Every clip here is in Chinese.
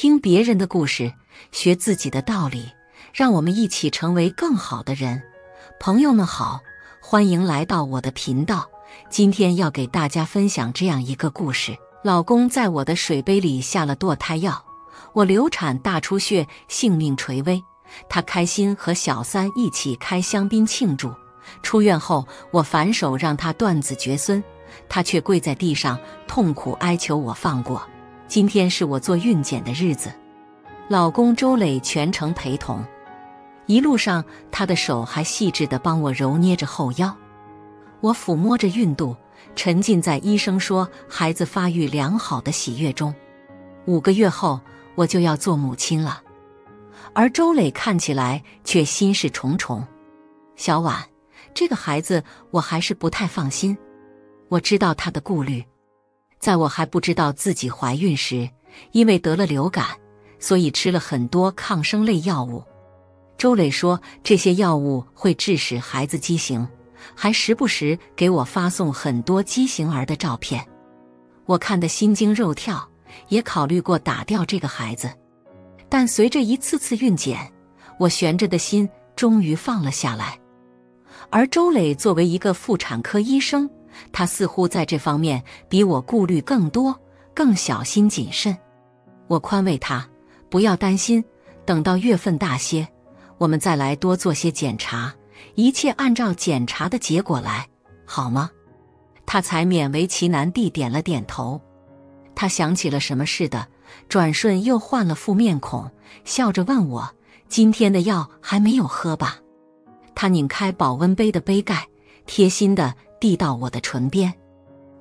听别人的故事，学自己的道理，让我们一起成为更好的人。朋友们好，欢迎来到我的频道。今天要给大家分享这样一个故事：老公在我的水杯里下了堕胎药，我流产大出血，性命垂危。他开心和小三一起开香槟庆祝。出院后，我反手让他断子绝孙。他却跪在地上痛苦哀求我放过。今天是我做孕检的日子，老公周磊全程陪同，一路上他的手还细致地帮我揉捏着后腰。我抚摸着孕肚，沉浸在医生说孩子发育良好的喜悦中。五个月后，我就要做母亲了，而周磊看起来却心事重重。小婉，这个孩子我还是不太放心。我知道他的顾虑，在我还不知道自己怀孕时，因为得了流感，所以吃了很多抗生类药物。周磊说这些药物会致使孩子畸形，还时不时给我发送很多畸形儿的照片。我看得心惊肉跳，也考虑过打掉这个孩子，但随着一次次孕检，我悬着的心终于放了下来。而周磊作为一个妇产科医生。他似乎在这方面比我顾虑更多，更小心谨慎。我宽慰他，不要担心，等到月份大些，我们再来多做些检查，一切按照检查的结果来，好吗？他才勉为其难地点了点头。他想起了什么似的，转瞬又换了副面孔，笑着问我：“今天的药还没有喝吧？”他拧开保温杯的杯盖，贴心的。递到我的唇边，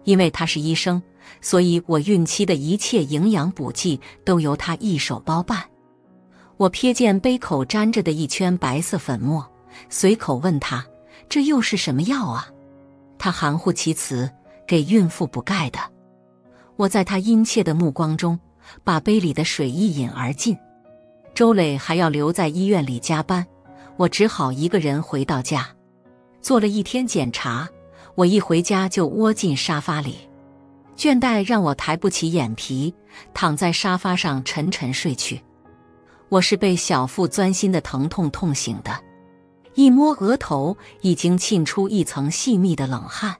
因为他是医生，所以我孕期的一切营养补剂都由他一手包办。我瞥见杯口沾着的一圈白色粉末，随口问他：“这又是什么药啊？”他含糊其辞：“给孕妇补钙的。”我在他殷切的目光中，把杯里的水一饮而尽。周磊还要留在医院里加班，我只好一个人回到家，做了一天检查。我一回家就窝进沙发里，倦怠让我抬不起眼皮，躺在沙发上沉沉睡去。我是被小腹钻心的疼痛痛醒的，一摸额头，已经沁出一层细密的冷汗，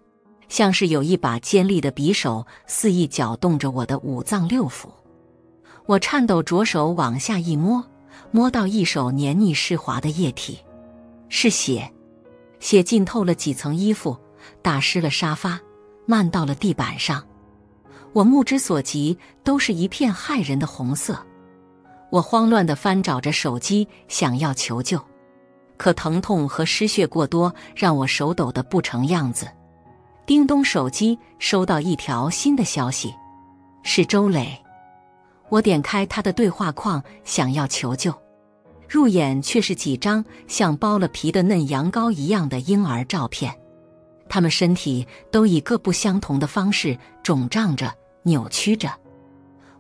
像是有一把尖利的匕首肆意搅动着我的五脏六腑。我颤抖着手往下一摸，摸到一手黏腻湿滑的液体，是血，血浸透了几层衣服。打湿了沙发，漫到了地板上。我目之所及都是一片骇人的红色。我慌乱地翻找着手机，想要求救，可疼痛和失血过多让我手抖得不成样子。叮咚，手机收到一条新的消息，是周磊。我点开他的对话框，想要求救，入眼却是几张像剥了皮的嫩羊羔一样的婴儿照片。他们身体都以各不相同的方式肿胀着、扭曲着，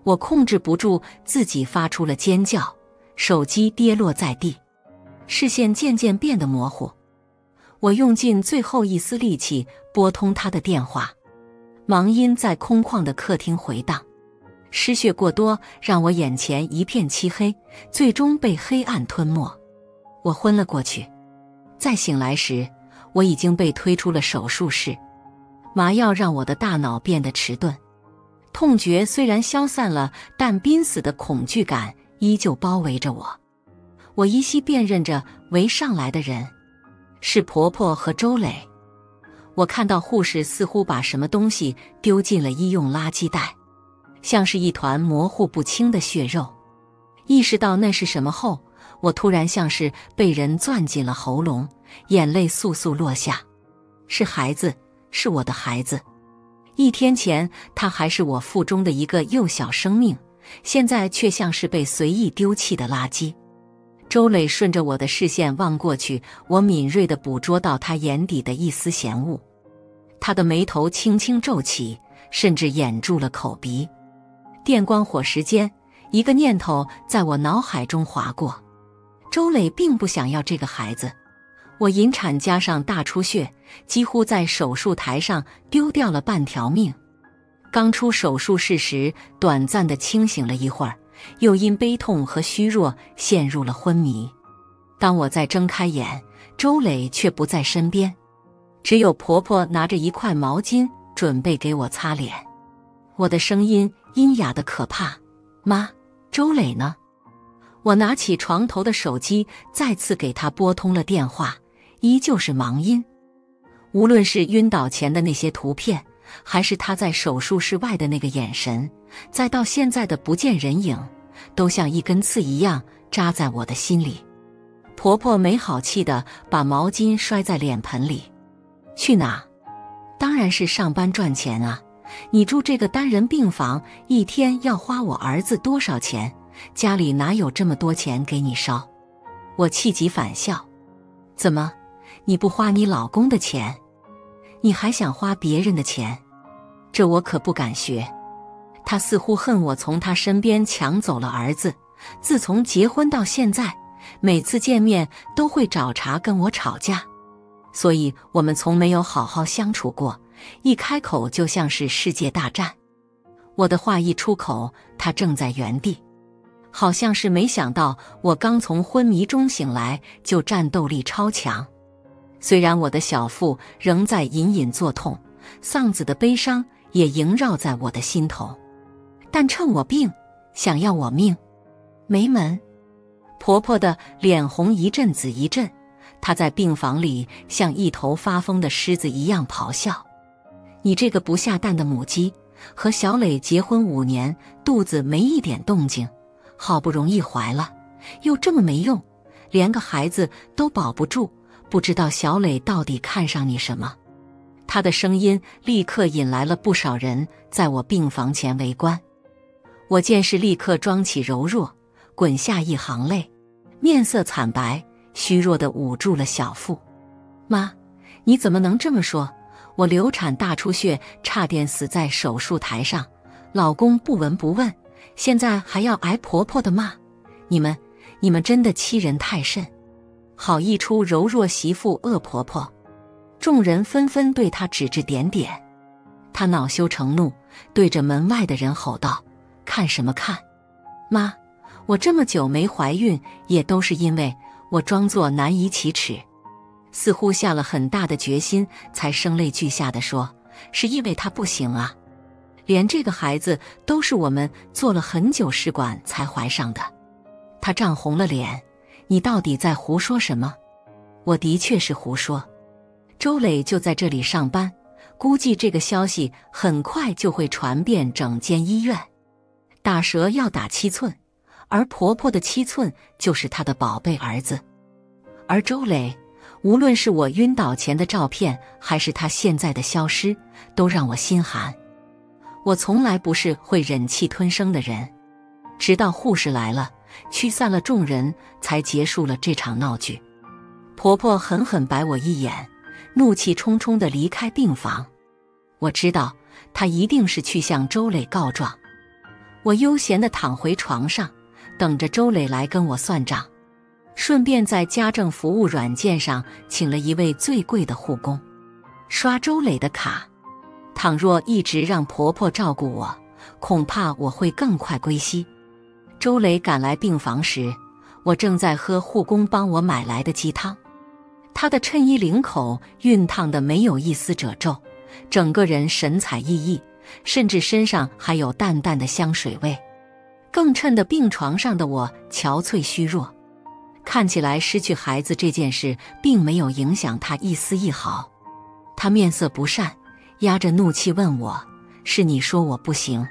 我控制不住自己发出了尖叫，手机跌落在地，视线渐渐变得模糊。我用尽最后一丝力气拨通他的电话，忙音在空旷的客厅回荡，失血过多让我眼前一片漆黑，最终被黑暗吞没，我昏了过去。再醒来时。我已经被推出了手术室，麻药让我的大脑变得迟钝，痛觉虽然消散了，但濒死的恐惧感依旧包围着我。我依稀辨认着围上来的人，是婆婆和周磊。我看到护士似乎把什么东西丢进了医用垃圾袋，像是一团模糊不清的血肉。意识到那是什么后，我突然像是被人攥紧了喉咙。眼泪簌簌落下，是孩子，是我的孩子。一天前，他还是我腹中的一个幼小生命，现在却像是被随意丢弃的垃圾。周磊顺着我的视线望过去，我敏锐地捕捉到他眼底的一丝嫌恶。他的眉头轻轻皱起，甚至掩住了口鼻。电光火石间，一个念头在我脑海中划过：周磊并不想要这个孩子。我引产加上大出血，几乎在手术台上丢掉了半条命。刚出手术室时，短暂的清醒了一会儿，又因悲痛和虚弱陷入了昏迷。当我再睁开眼，周磊却不在身边，只有婆婆拿着一块毛巾准备给我擦脸。我的声音阴哑的可怕：“妈，周磊呢？”我拿起床头的手机，再次给他拨通了电话，依旧是忙音。无论是晕倒前的那些图片，还是他在手术室外的那个眼神，再到现在的不见人影，都像一根刺一样扎在我的心里。婆婆没好气的把毛巾摔在脸盆里：“去哪？当然是上班赚钱啊！你住这个单人病房，一天要花我儿子多少钱？家里哪有这么多钱给你烧？”我气急反笑：“怎么，你不花你老公的钱，你还想花别人的钱？这我可不敢学。”他似乎恨我从他身边抢走了儿子。自从结婚到现在。每次见面都会找茬跟我吵架，所以我们从没有好好相处过。一开口就像是世界大战。我的话一出口，他正在原地，好像是没想到我刚从昏迷中醒来就战斗力超强。虽然我的小腹仍在隐隐作痛，丧子的悲伤也萦绕在我的心头，但趁我病，想要我命，没门。婆婆的脸红一阵紫一阵，她在病房里像一头发疯的狮子一样咆哮：“你这个不下蛋的母鸡，和小磊结婚五年，肚子没一点动静，好不容易怀了，又这么没用，连个孩子都保不住，不知道小磊到底看上你什么？”他的声音立刻引来了不少人在我病房前围观，我见势立刻装起柔弱。滚下一行泪，面色惨白，虚弱的捂住了小腹。妈，你怎么能这么说？我流产大出血，差点死在手术台上，老公不闻不问，现在还要挨婆婆的骂。你们，你们真的欺人太甚！好一出柔弱媳妇恶婆婆！众人纷纷对她指指点点，她恼羞成怒，对着门外的人吼道：“看什么看？妈！”我这么久没怀孕，也都是因为我装作难以启齿，似乎下了很大的决心，才声泪俱下的说：“是因为他不行啊，连这个孩子都是我们做了很久试管才怀上的。”他涨红了脸：“你到底在胡说什么？”我的确是胡说。周磊就在这里上班，估计这个消息很快就会传遍整间医院。打蛇要打七寸。而婆婆的七寸就是她的宝贝儿子，而周磊，无论是我晕倒前的照片，还是他现在的消失，都让我心寒。我从来不是会忍气吞声的人，直到护士来了，驱散了众人，才结束了这场闹剧。婆婆狠狠白我一眼，怒气冲冲地离开病房。我知道她一定是去向周磊告状。我悠闲地躺回床上。等着周磊来跟我算账，顺便在家政服务软件上请了一位最贵的护工，刷周磊的卡。倘若一直让婆婆照顾我，恐怕我会更快归西。周磊赶来病房时，我正在喝护工帮我买来的鸡汤，他的衬衣领口熨烫的没有一丝褶皱，整个人神采奕奕，甚至身上还有淡淡的香水味。更衬得病床上的我憔悴虚弱，看起来失去孩子这件事并没有影响他一丝一毫。他面色不善，压着怒气问我：“是你说我不行？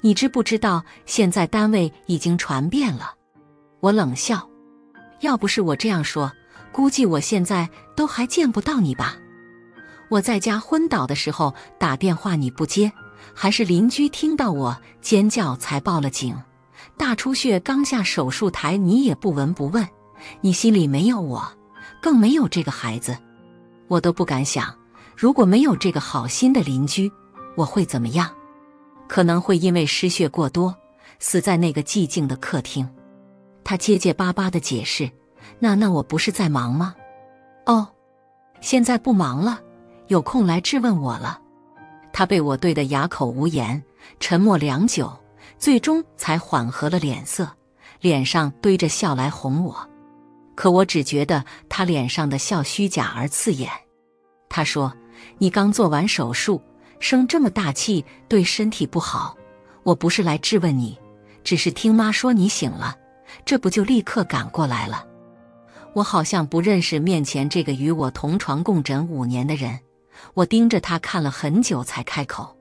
你知不知道现在单位已经传遍了？”我冷笑：“要不是我这样说，估计我现在都还见不到你吧？我在家昏倒的时候打电话你不接，还是邻居听到我尖叫才报了警。”大出血刚下手术台，你也不闻不问，你心里没有我，更没有这个孩子，我都不敢想，如果没有这个好心的邻居，我会怎么样？可能会因为失血过多，死在那个寂静的客厅。他结结巴巴的解释：“那那我不是在忙吗？哦，现在不忙了，有空来质问我了。”他被我怼得哑口无言，沉默良久。最终才缓和了脸色，脸上堆着笑来哄我。可我只觉得他脸上的笑虚假而刺眼。他说：“你刚做完手术，生这么大气对身体不好。我不是来质问你，只是听妈说你醒了，这不就立刻赶过来了。”我好像不认识面前这个与我同床共枕五年的人。我盯着他看了很久，才开口：“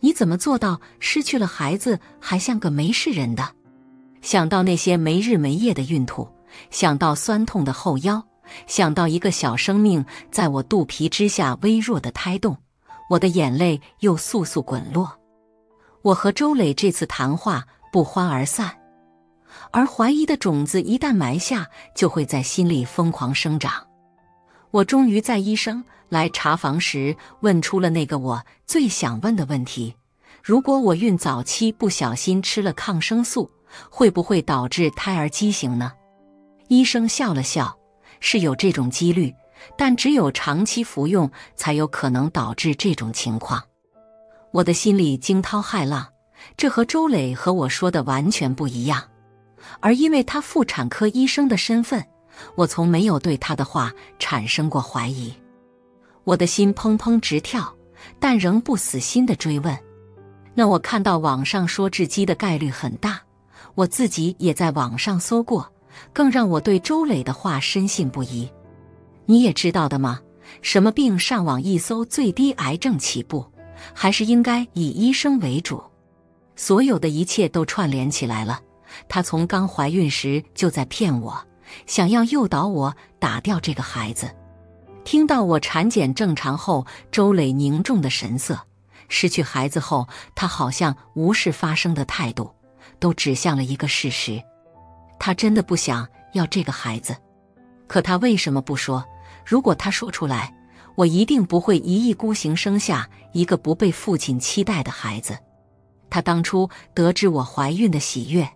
你怎么做到失去了孩子还像个没事人的？”想到那些没日没夜的孕吐，想到酸痛的后腰。想到一个小生命在我肚皮之下微弱的胎动，我的眼泪又簌簌滚落。我和周磊这次谈话不欢而散，而怀疑的种子一旦埋下，就会在心里疯狂生长。我终于在医生来查房时问出了那个我最想问的问题：如果我孕早期不小心吃了抗生素，会不会导致胎儿畸形呢？医生笑了笑。是有这种几率，但只有长期服用才有可能导致这种情况。我的心里惊涛骇浪，这和周磊和我说的完全不一样。而因为他妇产科医生的身份，我从没有对他的话产生过怀疑。我的心砰砰直跳，但仍不死心的追问。那我看到网上说致畸的概率很大，我自己也在网上搜过。更让我对周磊的话深信不疑。你也知道的吗？什么病上网一搜最低癌症起步，还是应该以医生为主。所有的一切都串联起来了。他从刚怀孕时就在骗我，想要诱导我打掉这个孩子。听到我产检正常后，周磊凝重的神色，失去孩子后他好像无事发生的态度，都指向了一个事实。他真的不想要这个孩子，可他为什么不说？如果他说出来，我一定不会一意孤行生下一个不被父亲期待的孩子。他当初得知我怀孕的喜悦，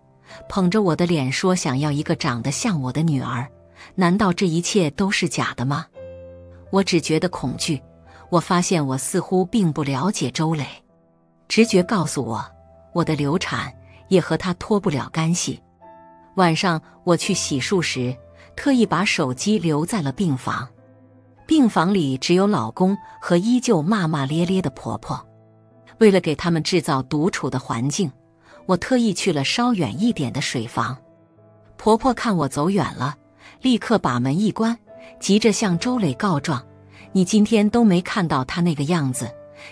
捧着我的脸说想要一个长得像我的女儿，难道这一切都是假的吗？我只觉得恐惧。我发现我似乎并不了解周磊，直觉告诉我，我的流产也和他脱不了干系。晚上我去洗漱时，特意把手机留在了病房。病房里只有老公和依旧骂骂咧咧的婆婆。为了给他们制造独处的环境，我特意去了稍远一点的水房。婆婆看我走远了，立刻把门一关，急着向周磊告状：“你今天都没看到他那个样子，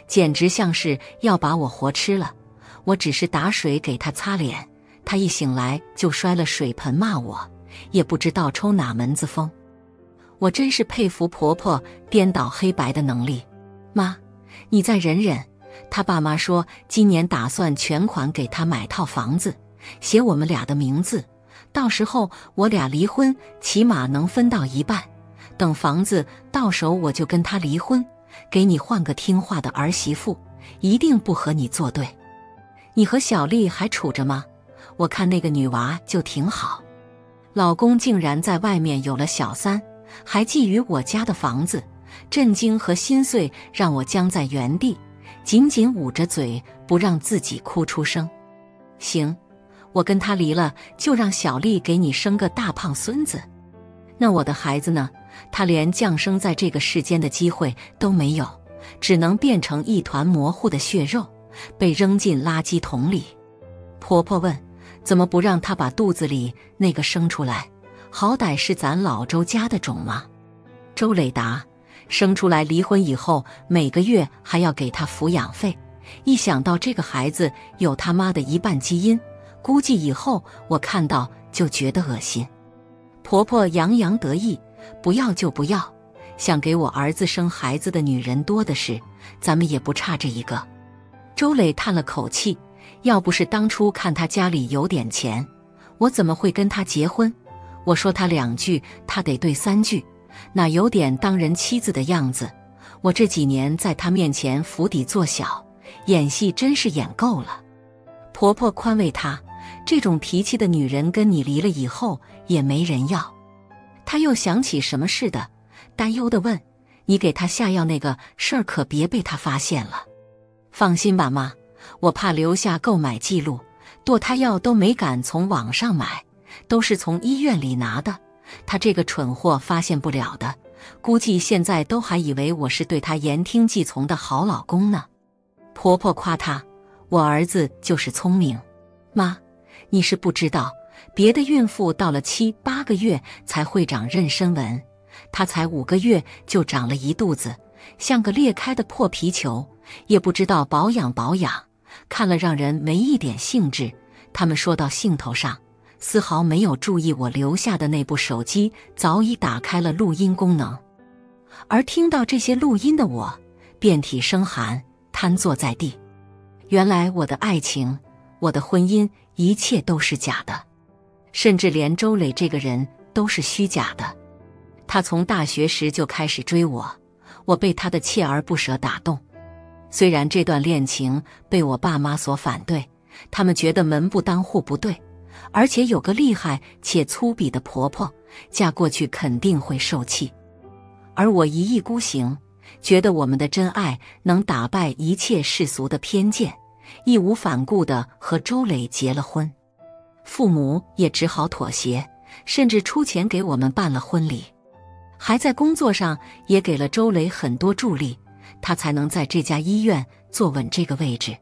简直像是要把我活吃了。”我只是打水给他擦脸。他一醒来就摔了水盆骂我，也不知道抽哪门子风。我真是佩服婆婆颠倒黑白的能力。妈，你再忍忍。他爸妈说今年打算全款给他买套房子，写我们俩的名字，到时候我俩离婚起码能分到一半。等房子到手，我就跟他离婚，给你换个听话的儿媳妇，一定不和你作对。你和小丽还处着吗？我看那个女娃就挺好，老公竟然在外面有了小三，还觊觎我家的房子，震惊和心碎让我僵在原地，紧紧捂着嘴不让自己哭出声。行，我跟他离了，就让小丽给你生个大胖孙子。那我的孩子呢？他连降生在这个世间的机会都没有，只能变成一团模糊的血肉，被扔进垃圾桶里。婆婆问。怎么不让他把肚子里那个生出来？好歹是咱老周家的种嘛。周磊答：生出来离婚以后，每个月还要给他抚养费。一想到这个孩子有他妈的一半基因，估计以后我看到就觉得恶心。婆婆洋洋得意：不要就不要，想给我儿子生孩子的女人多的是，咱们也不差这一个。周磊叹了口气。要不是当初看他家里有点钱，我怎么会跟他结婚？我说他两句，他得对三句，哪有点当人妻子的样子？我这几年在他面前釜底做小，演戏真是演够了。婆婆宽慰他，这种脾气的女人跟你离了以后也没人要。他又想起什么似的，担忧的问：“你给他下药那个事儿，可别被他发现了。”放心吧，妈。我怕留下购买记录，堕胎药都没敢从网上买，都是从医院里拿的。他这个蠢货发现不了的，估计现在都还以为我是对他言听计从的好老公呢。婆婆夸他，我儿子就是聪明。妈，你是不知道，别的孕妇到了七八个月才会长妊娠纹，她才五个月就长了一肚子，像个裂开的破皮球，也不知道保养保养，看了让人没一点兴致。他们说到兴头上。丝毫没有注意我留下的那部手机早已打开了录音功能，而听到这些录音的我，遍体生寒，瘫坐在地。原来我的爱情，我的婚姻，一切都是假的，甚至连周磊这个人都是虚假的。他从大学时就开始追我，我被他的锲而不舍打动。虽然这段恋情被我爸妈所反对，他们觉得门不当户不对。而且有个厉害且粗鄙的婆婆，嫁过去肯定会受气。而我一意孤行，觉得我们的真爱能打败一切世俗的偏见，义无反顾地和周磊结了婚。父母也只好妥协，甚至出钱给我们办了婚礼，还在工作上也给了周磊很多助力，他才能在这家医院坐稳这个位置。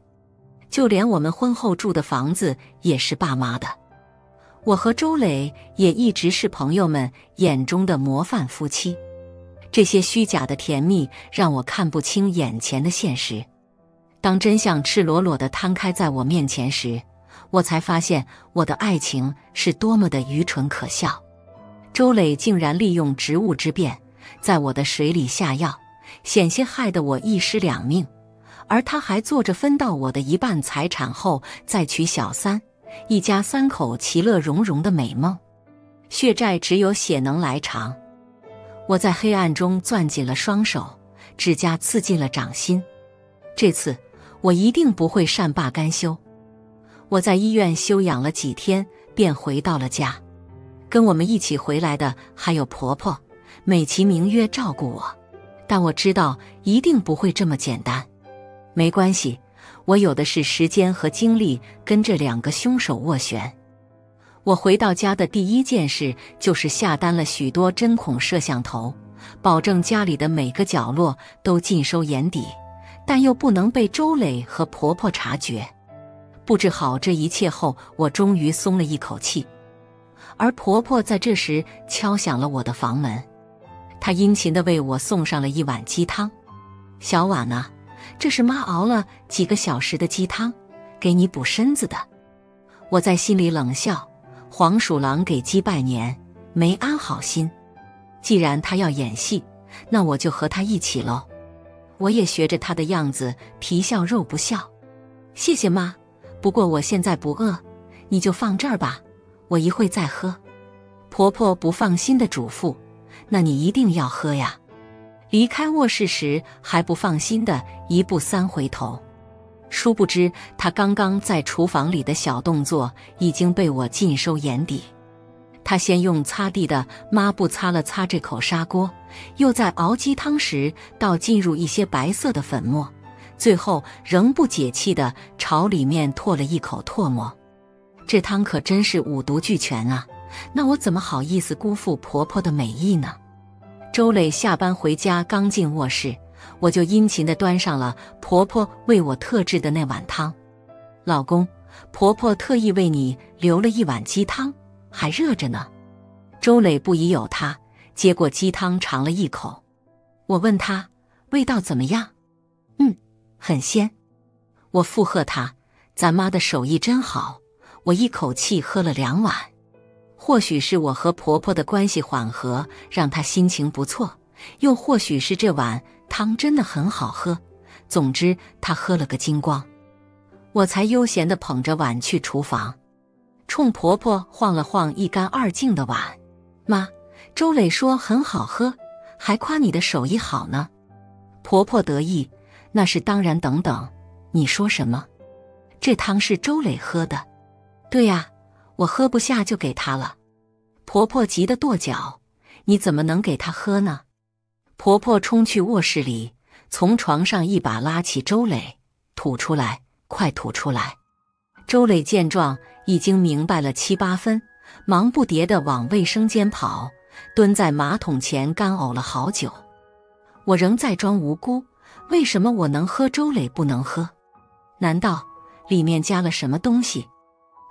就连我们婚后住的房子也是爸妈的。我和周磊也一直是朋友们眼中的模范夫妻，这些虚假的甜蜜让我看不清眼前的现实。当真相赤裸裸的摊开在我面前时，我才发现我的爱情是多么的愚蠢可笑。周磊竟然利用职务之便，在我的水里下药，险些害得我一尸两命，而他还做着分到我的一半财产后再娶小三。一家三口其乐融融的美梦，血债只有血能来偿。我在黑暗中攥紧了双手，指甲刺进了掌心。这次我一定不会善罢甘休。我在医院休养了几天，便回到了家。跟我们一起回来的还有婆婆，美其名曰照顾我，但我知道一定不会这么简单。没关系。我有的是时间和精力跟这两个凶手斡旋。我回到家的第一件事就是下单了许多针孔摄像头，保证家里的每个角落都尽收眼底，但又不能被周磊和婆婆察觉。布置好这一切后，我终于松了一口气。而婆婆在这时敲响了我的房门，她殷勤地为我送上了一碗鸡汤。小婉呢？这是妈熬了几个小时的鸡汤，给你补身子的。我在心里冷笑：黄鼠狼给鸡拜年，没安好心。既然他要演戏，那我就和他一起喽。我也学着他的样子，皮笑肉不笑。谢谢妈，不过我现在不饿，你就放这儿吧，我一会再喝。婆婆不放心的嘱咐：“那你一定要喝呀。”离开卧室时还不放心的一步三回头，殊不知他刚刚在厨房里的小动作已经被我尽收眼底。他先用擦地的抹布擦了擦这口砂锅，又在熬鸡汤时倒进入一些白色的粉末，最后仍不解气的朝里面唾了一口唾沫。这汤可真是五毒俱全啊！那我怎么好意思辜负婆婆的美意呢？周磊下班回家，刚进卧室，我就殷勤地端上了婆婆为我特制的那碗汤。老公，婆婆特意为你留了一碗鸡汤，还热着呢。周磊不疑有他，接过鸡汤尝了一口。我问他味道怎么样？嗯，很鲜。我附和他，咱妈的手艺真好。我一口气喝了两碗。或许是我和婆婆的关系缓和，让她心情不错；又或许是这碗汤真的很好喝。总之，她喝了个精光，我才悠闲地捧着碗去厨房，冲婆婆晃了晃一干二净的碗。妈，周磊说很好喝，还夸你的手艺好呢。婆婆得意，那是当然。等等，你说什么？这汤是周磊喝的？对呀。我喝不下就给他了，婆婆急得跺脚：“你怎么能给他喝呢？”婆婆冲去卧室里，从床上一把拉起周磊：“吐出来，快吐出来！”周磊见状，已经明白了七八分，忙不迭地往卫生间跑，蹲在马桶前干呕了好久。我仍在装无辜，为什么我能喝，周磊不能喝？难道里面加了什么东西？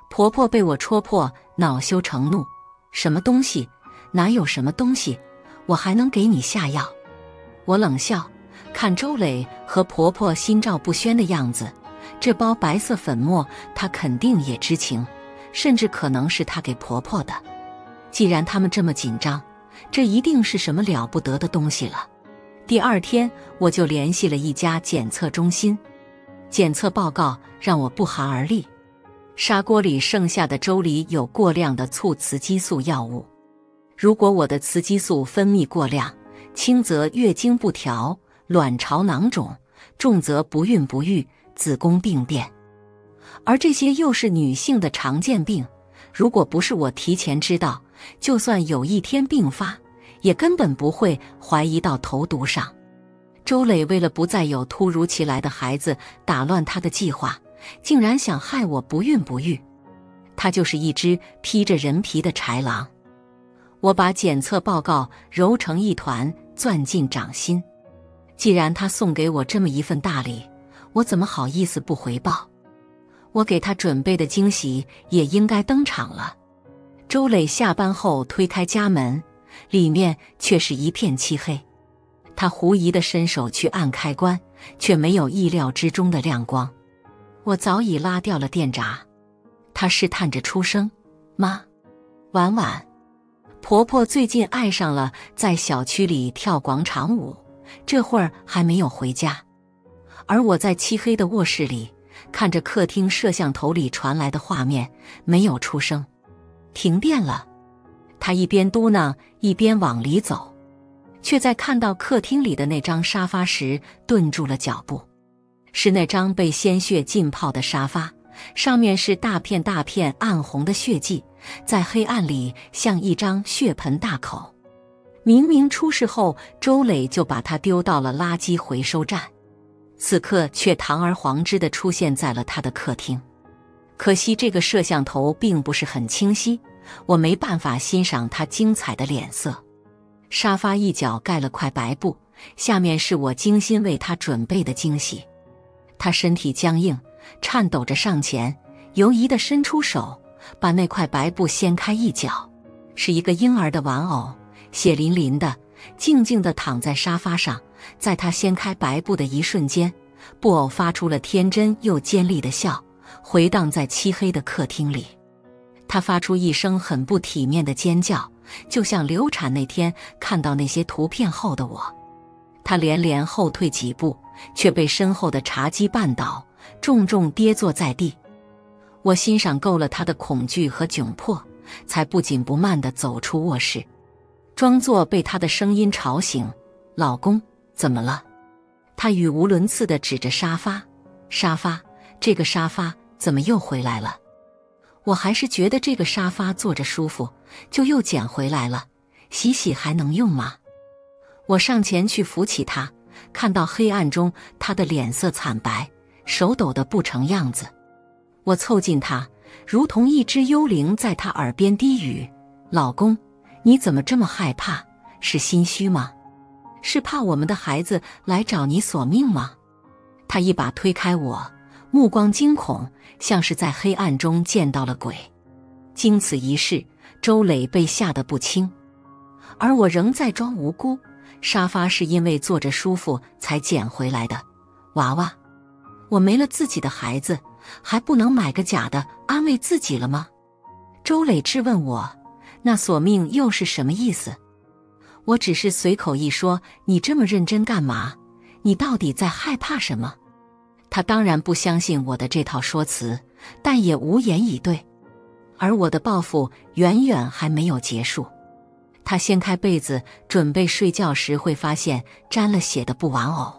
婆婆被我戳破，恼羞成怒：“什么东西？哪有什么东西？我还能给你下药？”我冷笑，看周磊和婆婆心照不宣的样子。这包白色粉末，她肯定也知情，甚至可能是她给婆婆的。既然他们这么紧张，这一定是什么了不得的东西了。第二天，我就联系了一家检测中心，检测报告让我不寒而栗：砂锅里剩下的粥里有过量的促雌激素药物。如果我的雌激素分泌过量，轻则月经不调、卵巢囊肿，重则不孕不育。子宫病变，而这些又是女性的常见病。如果不是我提前知道，就算有一天病发，也根本不会怀疑到投毒上。周磊为了不再有突如其来的孩子打乱他的计划，竟然想害我不孕不育。他就是一只披着人皮的豺狼。我把检测报告揉成一团，攥进掌心。既然他送给我这么一份大礼。我怎么好意思不回报？我给他准备的惊喜也应该登场了。周磊下班后推开家门，里面却是一片漆黑。他狐疑地伸手去按开关，却没有意料之中的亮光。我早已拉掉了电闸。他试探着出声：“妈，婉婉，婆婆最近爱上了在小区里跳广场舞，这会儿还没有回家。”而我在漆黑的卧室里看着客厅摄像头里传来的画面，没有出声。停电了，他一边嘟囔一边往里走，却在看到客厅里的那张沙发时顿住了脚步。是那张被鲜血浸泡的沙发，上面是大片大片暗红的血迹，在黑暗里像一张血盆大口。明明出事后，周磊就把它丢到了垃圾回收站。此刻却堂而皇之的出现在了他的客厅，可惜这个摄像头并不是很清晰，我没办法欣赏他精彩的脸色。沙发一角盖了块白布，下面是我精心为他准备的惊喜。他身体僵硬，颤抖着上前，犹疑地伸出手，把那块白布掀开一角，是一个婴儿的玩偶，血淋淋的，静静地躺在沙发上。在他掀开白布的一瞬间，布偶发出了天真又尖利的笑，回荡在漆黑的客厅里。他发出一声很不体面的尖叫，就像流产那天看到那些图片后的我。他连连后退几步，却被身后的茶几绊倒，重重跌坐在地。我欣赏够了他的恐惧和窘迫，才不紧不慢地走出卧室，装作被他的声音吵醒：“老公。”怎么了？他语无伦次地指着沙发，沙发，这个沙发怎么又回来了？我还是觉得这个沙发坐着舒服，就又捡回来了。洗洗还能用吗？我上前去扶起他，看到黑暗中他的脸色惨白，手抖得不成样子。我凑近他，如同一只幽灵，在他耳边低语：“老公，你怎么这么害怕？是心虚吗？”是怕我们的孩子来找你索命吗？他一把推开我，目光惊恐，像是在黑暗中见到了鬼。经此一事，周磊被吓得不轻，而我仍在装无辜。沙发是因为坐着舒服才捡回来的，娃娃，我没了自己的孩子，还不能买个假的安慰自己了吗？周磊质问我，那索命又是什么意思？我只是随口一说，你这么认真干嘛？你到底在害怕什么？他当然不相信我的这套说辞，但也无言以对。而我的报复远远还没有结束。他掀开被子准备睡觉时，会发现沾了血的布玩偶。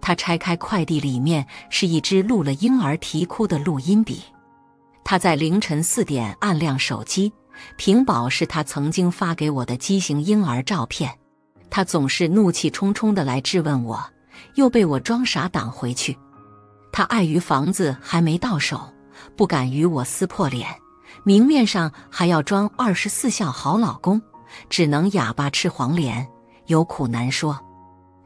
他拆开快递，里面是一支录了婴儿啼哭的录音笔。他在凌晨四点按亮手机。屏保是他曾经发给我的畸形婴儿照片，他总是怒气冲冲的来质问我，又被我装傻挡回去。他碍于房子还没到手，不敢与我撕破脸，明面上还要装二十四孝好老公，只能哑巴吃黄连，有苦难说。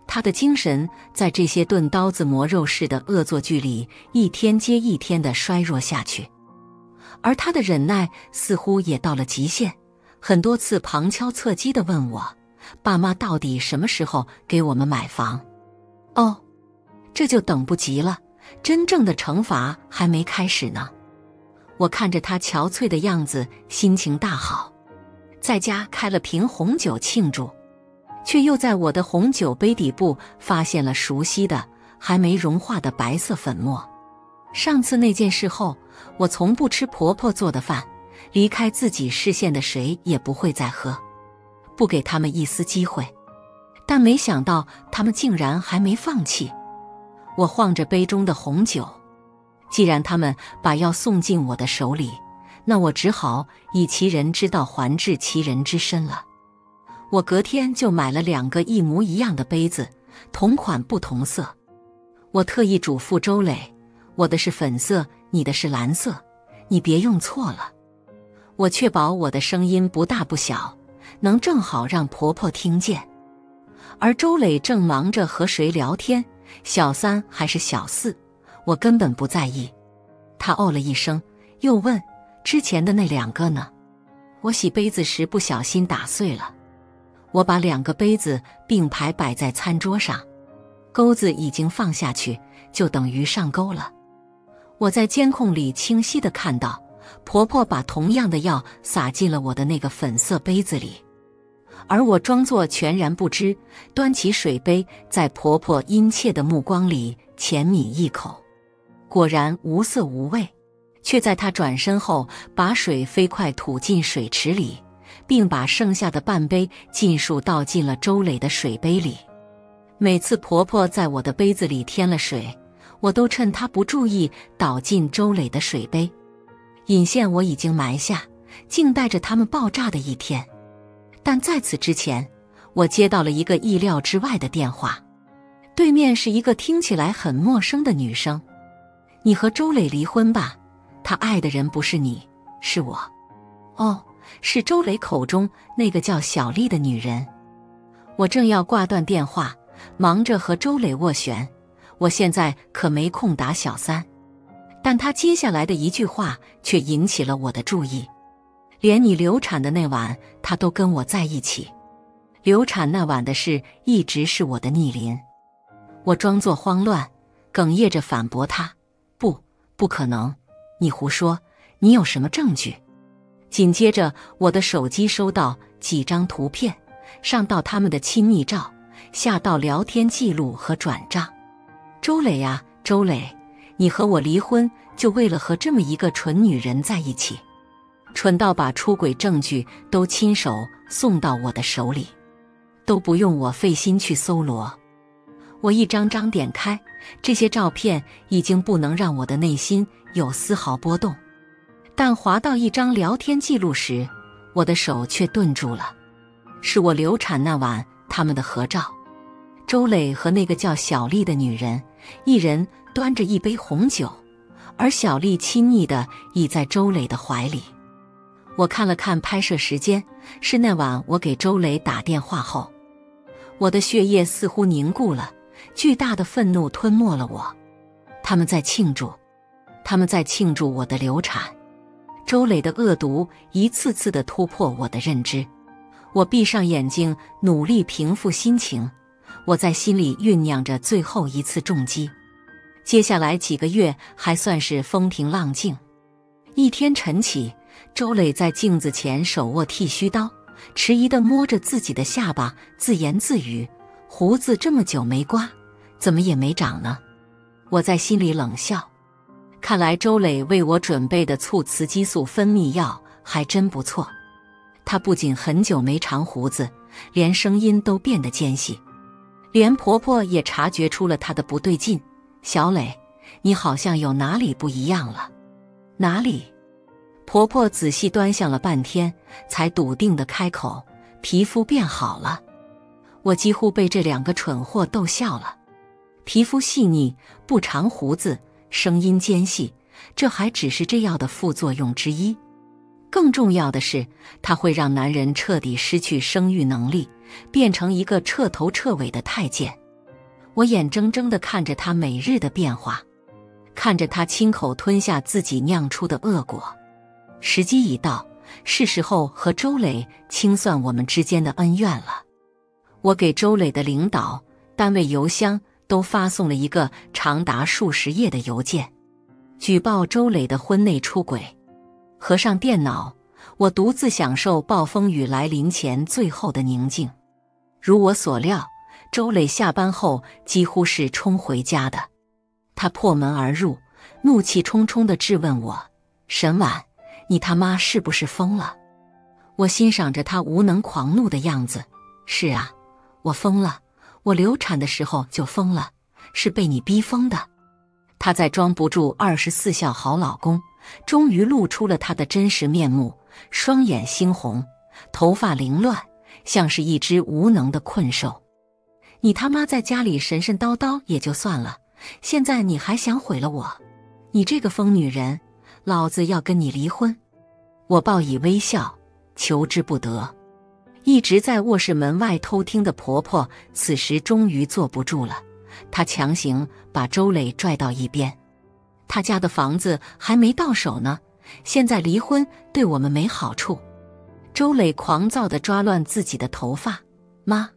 他的精神在这些钝刀子磨肉似的恶作剧里，一天接一天的衰弱下去，而他的忍耐似乎也到了极限，很多次旁敲侧击的问我：“爸妈到底什么时候给我们买房？”哦，这就等不及了，真正的惩罚还没开始呢。我看着他憔悴的样子，心情大好，在家开了瓶红酒庆祝。却又在我的红酒杯底部发现了熟悉的、还没融化的白色粉末。上次那件事后，我从不吃婆婆做的饭，离开自己视线的水也不会再喝，不给他们一丝机会。但没想到他们竟然还没放弃。我晃着杯中的红酒，既然他们把药送进我的手里，那我只好以其人之道还治其人之身了。我隔天就买了两个一模一样的杯子，同款不同色。我特意嘱咐周磊：“我的是粉色，你的是蓝色，你别用错了。”我确保我的声音不大不小，能正好让婆婆听见。而周磊正忙着和谁聊天，小三还是小四，我根本不在意。他哦了一声，又问：“之前的那两个呢？”我洗杯子时不小心打碎了。我把两个杯子并排摆在餐桌上，钩子已经放下去，就等于上钩了。我在监控里清晰的看到，婆婆把同样的药撒进了我的那个粉色杯子里，而我装作全然不知，端起水杯，在婆婆殷切的目光里浅抿一口，果然无色无味，却在她转身后把水飞快吐进水池里。并把剩下的半杯尽数倒进了周磊的水杯里。每次婆婆在我的杯子里添了水，我都趁她不注意倒进周磊的水杯。引线我已经埋下，静待着他们爆炸的一天。但在此之前，我接到了一个意料之外的电话，对面是一个听起来很陌生的女生：“你和周磊离婚吧，他爱的人不是你，是我。”哦。是周磊口中那个叫小丽的女人。我正要挂断电话，忙着和周磊斡旋，我现在可没空打小三。但他接下来的一句话却引起了我的注意：连你流产的那晚，他都跟我在一起。流产那晚的事一直是我的逆鳞。我装作慌乱，哽咽着反驳他：“不，不可能！你胡说！你有什么证据？”紧接着，我的手机收到几张图片，上到他们的亲密照，下到聊天记录和转账。周磊呀，周磊，你和我离婚就为了和这么一个蠢女人在一起，蠢到把出轨证据都亲手送到我的手里，都不用我费心去搜罗。我一张张点开这些照片，已经不能让我的内心有丝毫波动。但滑到一张聊天记录时，我的手却顿住了。是我流产那晚他们的合照，周磊和那个叫小丽的女人，一人端着一杯红酒，而小丽亲昵的倚在周磊的怀里。我看了看拍摄时间，是那晚我给周磊打电话后。我的血液似乎凝固了，巨大的愤怒吞没了我。他们在庆祝，他们在庆祝我的流产。周磊的恶毒一次次的突破我的认知，我闭上眼睛，努力平复心情。我在心里酝酿着最后一次重击。接下来几个月还算是风平浪静。一天晨起，周磊在镜子前手握剃须刀，迟疑的摸着自己的下巴，自言自语：“胡子这么久没刮，怎么也没长呢？”我在心里冷笑。看来周磊为我准备的促雌激素分泌药还真不错。他不仅很久没长胡子，连声音都变得尖细，连婆婆也察觉出了他的不对劲。小磊，你好像有哪里不一样了？哪里？婆婆仔细端详了半天，才笃定的开口：“皮肤变好了。”我几乎被这两个蠢货逗笑了。皮肤细腻，不长胡子。声音尖细，这还只是这药的副作用之一。更重要的是，它会让男人彻底失去生育能力，变成一个彻头彻尾的太监。我眼睁睁地看着他每日的变化，看着他亲口吞下自己酿出的恶果。时机已到，是时候和周磊清算我们之间的恩怨了。我给周磊的领导、单位邮箱都发送了一个长达数十页的邮件，举报周磊的婚内出轨。合上电脑，我独自享受暴风雨来临前最后的宁静。如我所料，周磊下班后几乎是冲回家的。他破门而入，怒气冲冲地质问我：“沈婉，你他妈是不是疯了？”我欣赏着他无能狂怒的样子。是啊，我疯了。我流产的时候就疯了，是被你逼疯的。她在装不住二十四孝好老公。终于露出了她的真实面目，双眼猩红，头发凌乱，像是一只无能的困兽。你他妈在家里神神叨叨也就算了，现在你还想毁了我？你这个疯女人，老子要跟你离婚！我报以微笑，求之不得。一直在卧室门外偷听的婆婆，此时终于坐不住了，她强行把周磊拽到一边。他家的房子还没到手呢，现在离婚对我们没好处。周磊狂躁地抓乱自己的头发，妈，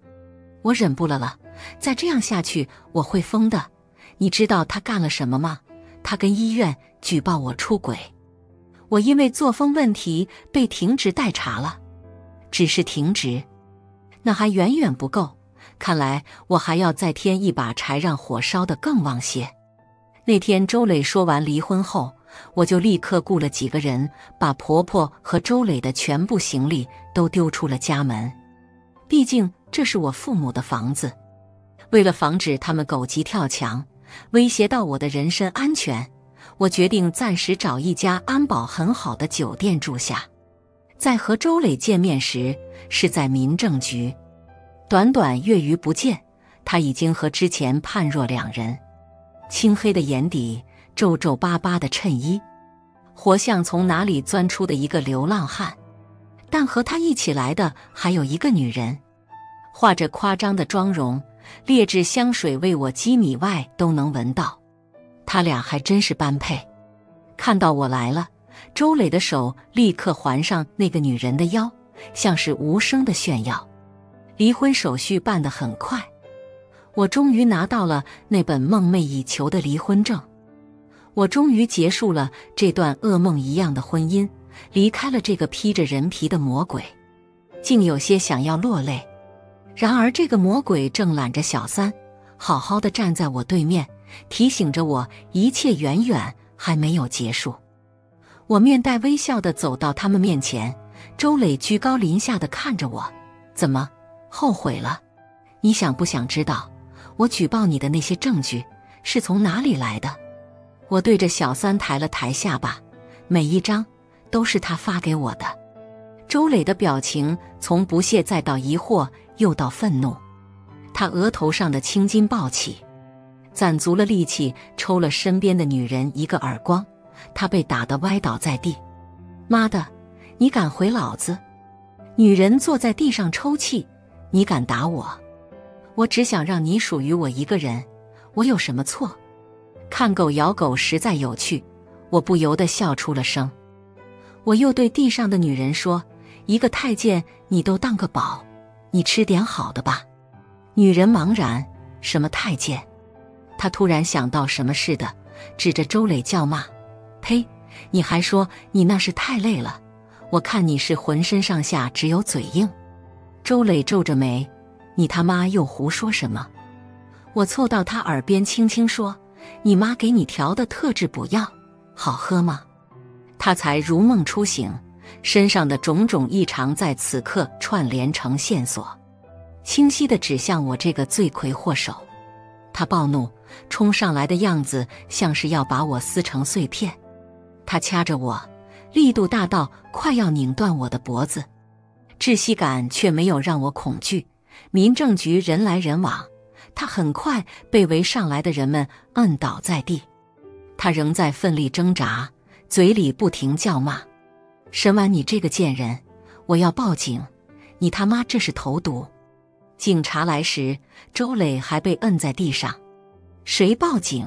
我忍不了了，再这样下去我会疯的。你知道他干了什么吗？他跟医院举报我出轨，我因为作风问题被停职待查了，只是停职，那还远远不够，看来我还要再添一把柴，让火烧得更旺些。那天周磊说完离婚后，我就立刻雇了几个人，把婆婆和周磊的全部行李都丢出了家门。毕竟这是我父母的房子，为了防止他们狗急跳墙，威胁到我的人身安全，我决定暂时找一家安保很好的酒店住下。在和周磊见面时，是在民政局，短短月余不见，他已经和之前判若两人。青黑的眼底，皱皱巴巴的衬衣，活像从哪里钻出的一个流浪汉。但和他一起来的还有一个女人，画着夸张的妆容，劣质香水为我几米外都能闻到。他俩还真是般配。看到我来了，周磊的手立刻环上那个女人的腰，像是无声的炫耀。离婚手续办得很快。我终于拿到了那本梦寐以求的离婚证，我终于结束了这段噩梦一样的婚姻，离开了这个披着人皮的魔鬼，竟有些想要落泪。然而，这个魔鬼正揽着小三，好好的站在我对面，提醒着我一切远远还没有结束。我面带微笑的走到他们面前，周磊居高临下的看着我：“怎么后悔了？你想不想知道？”我举报你的那些证据是从哪里来的？我对着小三抬了抬下巴，每一张都是他发给我的。周磊的表情从不屑再到疑惑，又到愤怒。他额头上的青筋暴起，攒足了力气抽了身边的女人一个耳光，他被打得歪倒在地。妈的，你敢回老子？女人坐在地上抽泣，你敢打我？我只想让你属于我一个人，我有什么错？看狗咬狗实在有趣，我不由得笑出了声。我又对地上的女人说：“一个太监你都当个宝，你吃点好的吧。”女人茫然：“什么太监？”她突然想到什么似的，指着周磊叫骂：“呸！你还说你那是太累了？我看你是浑身上下只有嘴硬。”周磊皱着眉。你他妈又胡说什么？我凑到他耳边轻轻说：“你妈给你调的特制补药，好喝吗？”他才如梦初醒，身上的种种异常在此刻串联成线索，清晰的指向我这个罪魁祸首。他暴怒冲上来的样子，像是要把我撕成碎片。他掐着我，力度大到快要拧断我的脖子，窒息感却没有让我恐惧。民政局人来人往，他很快被围上来的人们摁倒在地。他仍在奋力挣扎，嘴里不停叫骂：“沈婉，你这个贱人，我要报警！你他妈这是投毒！”警察来时，周磊还被摁在地上。谁报警？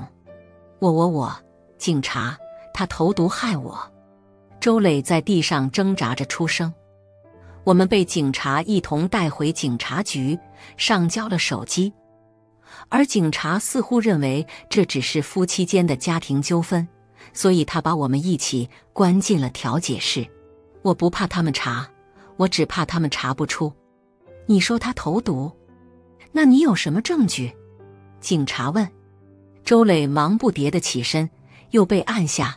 我我我！警察，他投毒害我！周磊在地上挣扎着出声。我们被警察一同带回警察局，上交了手机。而警察似乎认为这只是夫妻间的家庭纠纷，所以他把我们一起关进了调解室。我不怕他们查，我只怕他们查不出。你说他投毒，那你有什么证据？警察问。周磊忙不迭的起身，又被按下。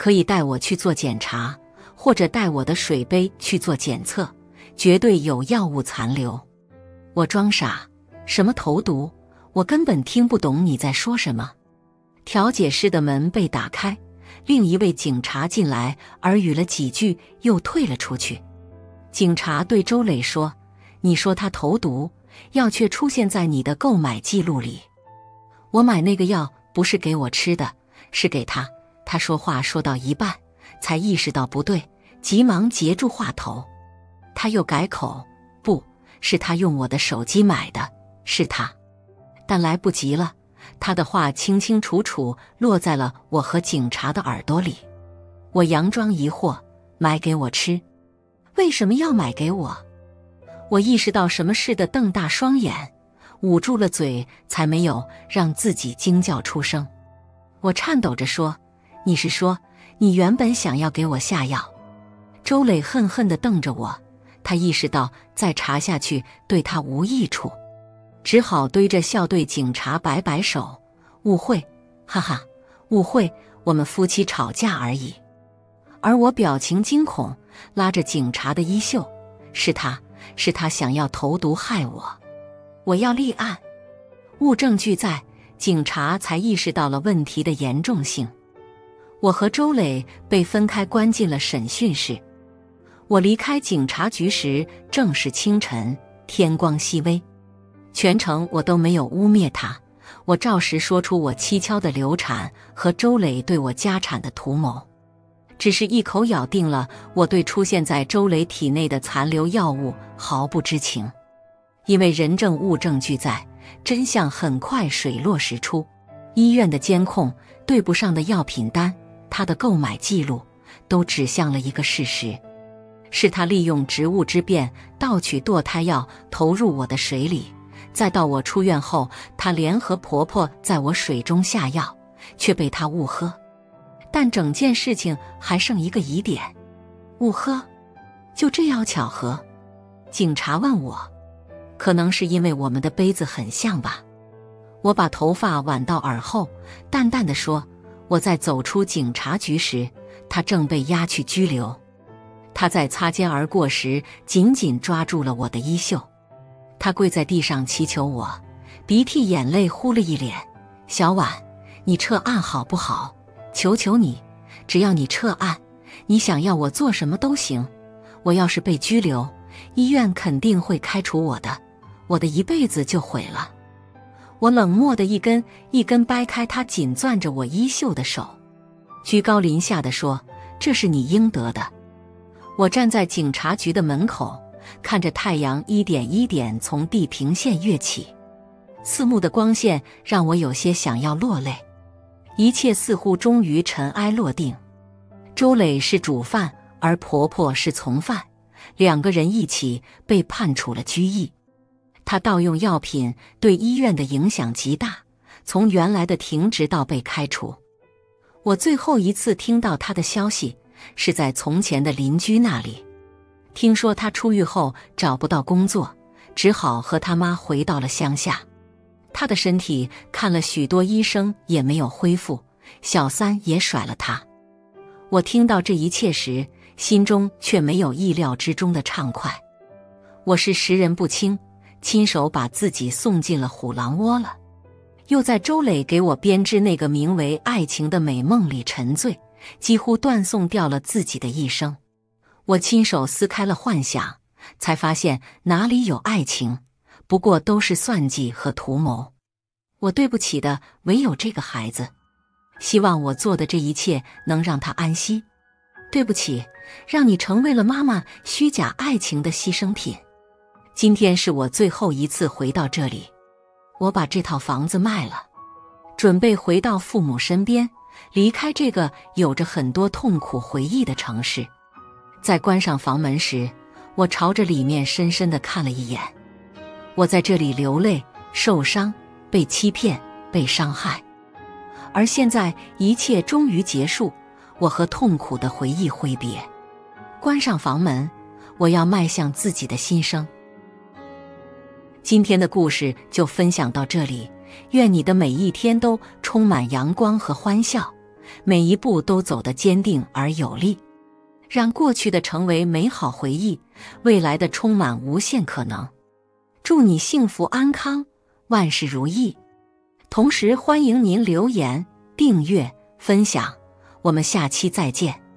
可以带我去做检查，或者带我的水杯去做检测，绝对有药物残留。我装傻，什么投毒？我根本听不懂你在说什么。调解室的门被打开，另一位警察进来，耳语了几句，又退了出去。警察对周磊说：“你说他投毒，药却出现在你的购买记录里。”我买那个药不是给我吃的，是给他。他说话说到一半，才意识到不对，急忙截住话头。他又改口，不是他用我的手机买的，是他。但来不及了，他的话清清楚楚落在了我和警察的耳朵里。我佯装疑惑，买给我吃？为什么要买给我？我意识到什么似的，瞪大双眼。捂住了嘴，才没有让自己惊叫出声。我颤抖着说：“你是说，你原本想要给我下药？”周磊恨恨地瞪着我，他意识到再查下去对他无益处，只好堆着笑对警察摆摆手：“误会，哈哈，误会，我们夫妻吵架而已。”而我表情惊恐，拉着警察的衣袖：“是他，是他想要投毒害我。”我要立案，物证俱在，警察才意识到了问题的严重性。我和周磊被分开关进了审讯室。我离开警察局时正是清晨，天光熹微。全程我都没有污蔑他，我照实说出我蹊跷的流产和周磊对我家产的图谋，只是一口咬定了我对出现在周磊体内的残留药物毫不知情。因为人证物证俱在，真相很快水落石出。医院的监控对不上的药品单，他的购买记录，都指向了一个事实：是他利用职务之便盗取堕胎药，投入我的水里，再到我出院后，他联合婆婆在我水中下药，却被他误喝。但整件事情还剩一个疑点：误喝，就这样巧合？警察问我。可能是因为我们的杯子很像吧。我把头发挽到耳后，淡淡的说：“我在走出警察局时，他正被押去拘留。他在擦肩而过时，紧紧抓住了我的衣袖。他跪在地上祈求我，鼻涕眼泪呼了一脸。小婉，你撤案好不好？求求你，只要你撤案，你想要我做什么都行。我要是被拘留，医院肯定会开除我的。”我的一辈子就毁了。我冷漠的一根一根掰开他紧攥着我衣袖的手，居高临下的说：“这是你应得的。”我站在警察局的门口，看着太阳一点一点从地平线跃起，刺目的光线让我有些想要落泪。一切似乎终于尘埃落定。周磊是主犯，而婆婆是从犯，两个人一起被判处了拘役。他盗用药品对医院的影响极大，从原来的停职到被开除。我最后一次听到他的消息是在从前的邻居那里，听说他出狱后找不到工作，只好和他妈回到了乡下。他的身体看了许多医生也没有恢复，小三也甩了他。我听到这一切时，心中却没有意料之中的畅快。我是识人不清。亲手把自己送进了虎狼窝了，又在周磊给我编织那个名为爱情的美梦里沉醉，几乎断送掉了自己的一生。我亲手撕开了幻想，才发现哪里有爱情，不过都是算计和图谋。我对不起的唯有这个孩子，希望我做的这一切能让他安息。对不起，让你成为了妈妈虚假爱情的牺牲品。今天是我最后一次回到这里，我把这套房子卖了，准备回到父母身边，离开这个有着很多痛苦回忆的城市。在关上房门时，我朝着里面深深的看了一眼。我在这里流泪、受伤、被欺骗、被伤害，而现在一切终于结束。我和痛苦的回忆挥别，关上房门，我要迈向自己的新生。今天的故事就分享到这里，愿你的每一天都充满阳光和欢笑，每一步都走得坚定而有力，让过去的成为美好回忆，未来的充满无限可能。祝你幸福安康，万事如意。同时，欢迎您留言、订阅、分享。我们下期再见。